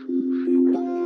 是，是